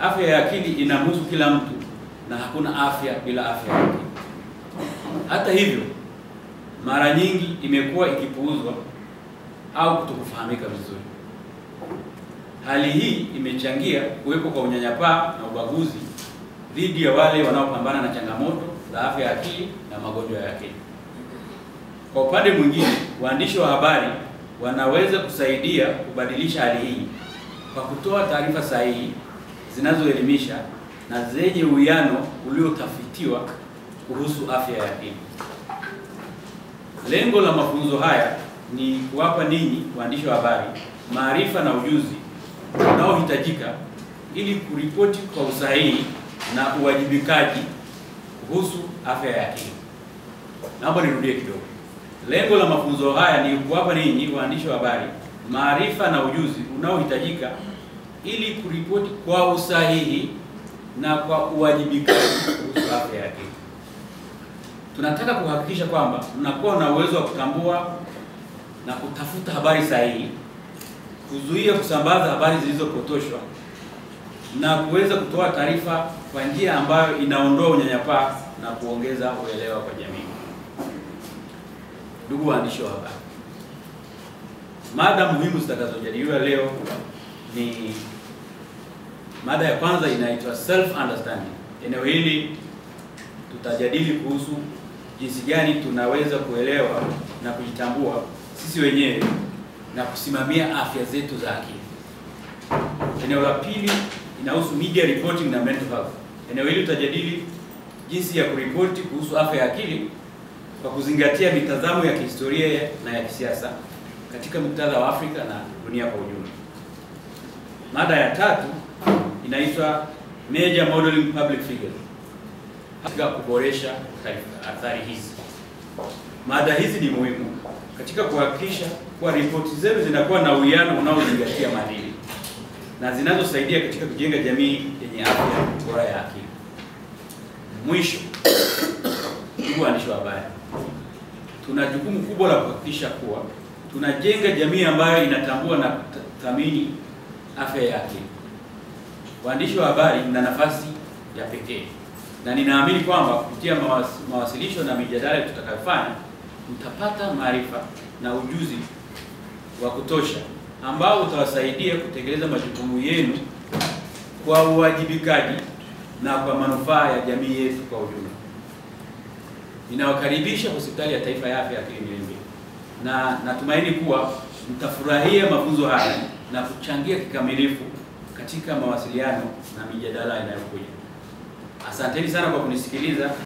afya ya akili inamhusu kila mtu na hakuna afya bila afya ya akili. Hata hivyo, mara nyingi imekuwa ikipuuzwa au kutokufahamika vizuri. Hali hii imechangia kuwepo kwa unyanyapaa na ubaguzi dhidi ya wale wanaopambana na changamoto za afya ya akili na magonjwa ya akili. Kwa upande mwingine, waandishi wa habari wanaweza kusaidia kubadilisha hali hii kwa kutoa taarifa sahihi zinazoelimisha na zenye uwiano uliotafitiwa kuhusu afya ya akili. Lengo la mafunzo haya ni kuwapa ninyi waandishi wa habari maarifa na ujuzi unaohitajika ili kuripoti kwa usahihi na uwajibikaji kuhusu afya ya akili. Naomba nirudie kidogo. Lengo la mafunzo haya ni kuwapa ninyi waandishi wa habari maarifa na ujuzi unaohitajika ili kuripoti kwa usahihi na kwa uwajibikaji kuhusu afya ya akili. Tunataka kuhakikisha kwamba mnakuwa na uwezo wa kutambua na kutafuta habari sahihi, kuzuia kusambaza habari zilizopotoshwa na kuweza kutoa taarifa kwa njia ambayo inaondoa unyanyapaa na kuongeza uelewa kwa jamii. Ndugu waandishi wa habari, mada muhimu zitakazojadiliwa leo ni mada ya kwanza inaitwa self understanding. Eneo hili tutajadili kuhusu jinsi gani tunaweza kuelewa na kujitambua sisi wenyewe na kusimamia afya zetu za akili. Eneo la pili inahusu media reporting na mental health. Eneo hili tutajadili jinsi ya kuripoti kuhusu afya ya akili kwa kuzingatia mitazamo ya kihistoria na ya kisiasa katika muktadha wa Afrika na dunia kwa ujumla. Mada ya tatu inaitwa Major Modeling Public Figures katika kuboresha athari hizi. Mada hizi ni muhimu katika kuhakikisha kuwa ripoti zenu zinakuwa na uwiano unaozingatia maadili na zinazosaidia katika kujenga jamii yenye afya bora ya akili. Mwisho, ndugu waandishi wa habari, tuna jukumu kubwa la kuhakikisha kuwa tunajenga jamii ambayo inatambua na kuthamini afya ya akili. Waandishi wa habari mna nafasi ya pekee, na ninaamini kwamba kupitia mawas, mawasilisho na mijadala tutakayofanya mtapata maarifa na ujuzi wa kutosha ambao utawasaidia kutekeleza majukumu yenu kwa uwajibikaji na kwa manufaa ya jamii yetu kwa ujumla. Ninawakaribisha Hospitali ya Taifa ya Afya ya Kilimanjaro na natumaini kuwa mtafurahia mafunzo haya na kuchangia kikamilifu katika mawasiliano na mijadala inayokuja. Asanteni sana kwa kunisikiliza.